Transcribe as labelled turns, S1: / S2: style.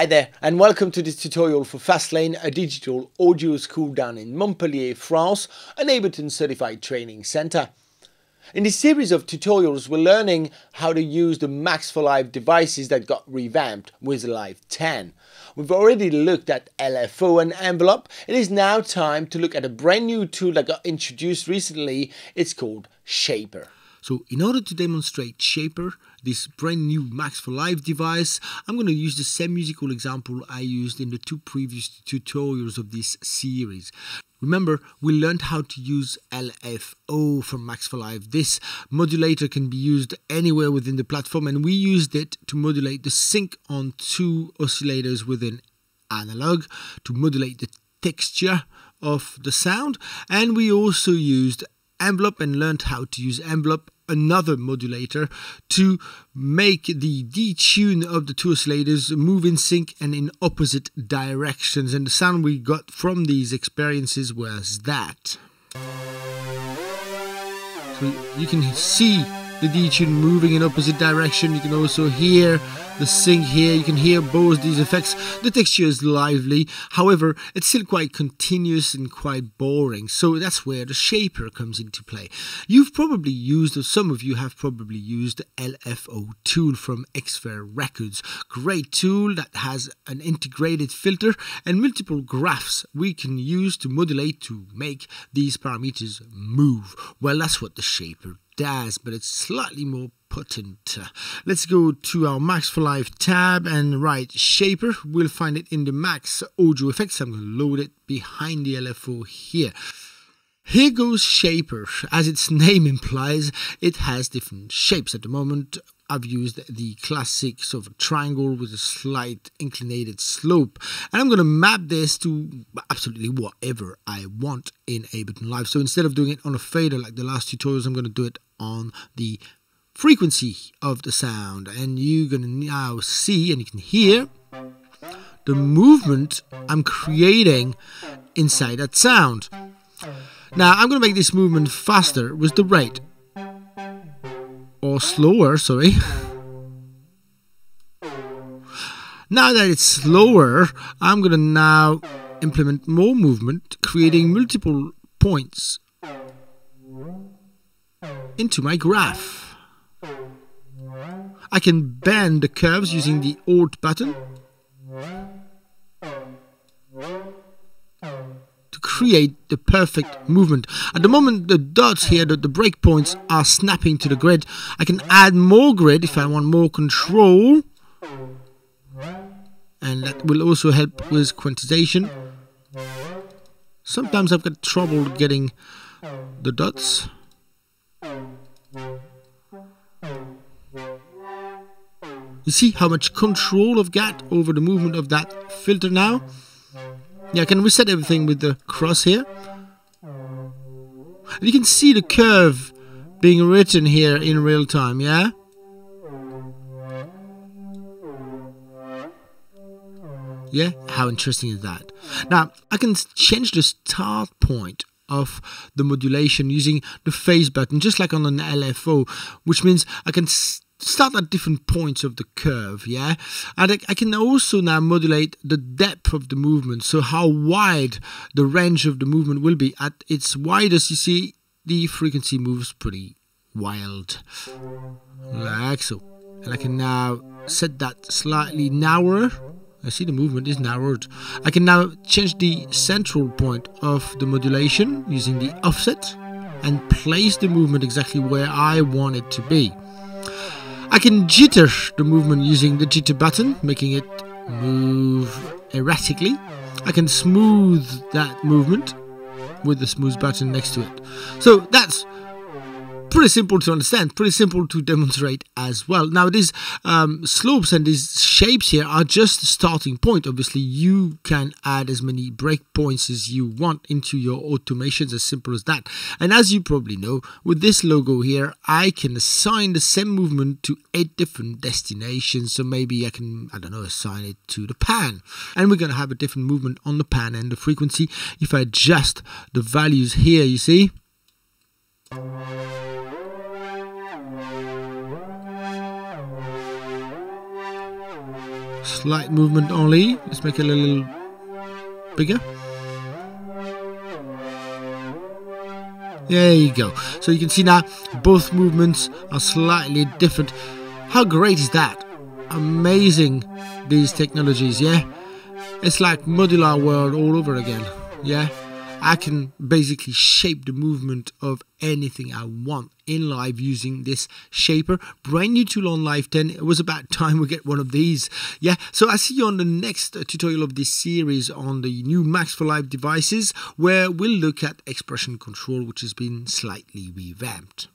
S1: Hi there, and welcome to this tutorial for Fastlane, a digital audio school down in Montpellier, France, an Ableton certified training center. In this series of tutorials, we're learning how to use the Max for Live devices that got revamped with Live 10. We've already looked at LFO and envelope. It is now time to look at a brand new tool that got introduced recently. It's called Shaper.
S2: So in order to demonstrate Shaper, this brand new Max for Live device, I'm going to use the same musical example I used in the two previous tutorials of this series. Remember, we learned how to use LFO from Max for Live. This modulator can be used anywhere within the platform, and we used it to modulate the sync on two oscillators within analog to modulate the texture of the sound, and we also used envelope and learned how to use envelope another modulator to make the detune of the two oscillators move in sync and in opposite directions. And the sound we got from these experiences was that. So you can see the detune moving in opposite direction you can also hear the sync here. You can hear both these effects. The texture is lively, however, it's still quite continuous and quite boring. So that's where the shaper comes into play. You've probably used, or some of you have probably used the LFO tool from Xfer Records. Great tool that has an integrated filter and multiple graphs we can use to modulate to make these parameters move. Well, that's what the shaper does, but it's slightly more potent. Let's go to our Max for Live tab and write Shaper. We'll find it in the Max Audio Effects. I'm going to load it behind the LFO here. Here goes Shaper. As its name implies, it has different shapes. At the moment, I've used the classic sort of triangle with a slight inclinated slope. And I'm going to map this to absolutely whatever I want in Ableton Live. So instead of doing it on a fader like the last tutorials, I'm going to do it on the frequency of the sound and you're going to now see and you can hear the movement I'm creating inside that sound. Now I'm going to make this movement faster with the rate or slower, sorry. now that it's slower, I'm going to now implement more movement, creating multiple points into my graph. I can bend the curves using the Alt button to create the perfect movement. At the moment the dots here, the, the breakpoints are snapping to the grid. I can add more grid if I want more control and that will also help with quantization. Sometimes I've got trouble getting the dots. You see how much control I've got over the movement of that filter now? Yeah, I can reset everything with the cross here. And you can see the curve being written here in real time, yeah? Yeah, how interesting is that? Now, I can change the start point of the modulation using the phase button, just like on an LFO, which means I can start at different points of the curve, yeah? And I, I, can also now modulate the depth of the movement, so how wide the range of the movement will be. At its widest, you see, the frequency moves pretty wild, like so. And I can now set that slightly narrower I see the movement is narrowed. I can now change the central point of the modulation using the offset and place the movement exactly where I want it to be. I can jitter the movement using the jitter button, making it move erratically. I can smooth that movement with the smooth button next to it. So that's pretty simple to understand, pretty simple to demonstrate as well. Now, these um, slopes and these shapes here are just the starting point. Obviously, you can add as many breakpoints as you want into your automations, as simple as that. And as you probably know, with this logo here, I can assign the same movement to eight different destinations. So maybe I can, I don't know, assign it to the pan. And we're going to have a different movement on the pan and the frequency. If I adjust the values here, you see, Slight movement only. Let's make it a little bigger. There you go. So you can see now both movements are slightly different. How great is that? Amazing these technologies, yeah? It's like modular world all over again, yeah? I can basically shape the movement of anything I want in live using this shaper. Brand new tool on Live 10. It was about time we get one of these. Yeah, so I see you on the next uh, tutorial of this series on the new Max for Live devices where we'll look at expression control which has been slightly revamped.